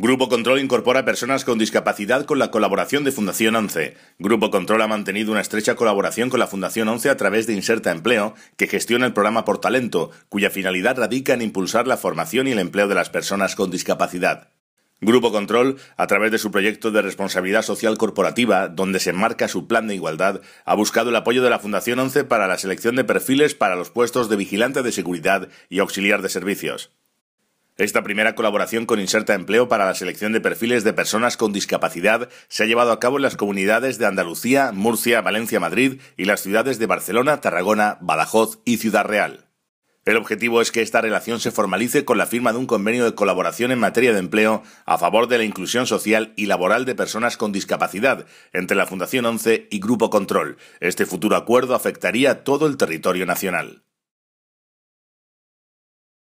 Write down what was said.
Grupo Control incorpora personas con discapacidad con la colaboración de Fundación 11. Grupo Control ha mantenido una estrecha colaboración con la Fundación 11 a través de Inserta Empleo, que gestiona el programa Por Talento, cuya finalidad radica en impulsar la formación y el empleo de las personas con discapacidad. Grupo Control, a través de su proyecto de responsabilidad social corporativa, donde se enmarca su plan de igualdad, ha buscado el apoyo de la Fundación 11 para la selección de perfiles para los puestos de vigilante de seguridad y auxiliar de servicios. Esta primera colaboración con Inserta Empleo para la selección de perfiles de personas con discapacidad se ha llevado a cabo en las comunidades de Andalucía, Murcia, Valencia, Madrid y las ciudades de Barcelona, Tarragona, Badajoz y Ciudad Real. El objetivo es que esta relación se formalice con la firma de un convenio de colaboración en materia de empleo a favor de la inclusión social y laboral de personas con discapacidad entre la Fundación 11 y Grupo Control. Este futuro acuerdo afectaría todo el territorio nacional.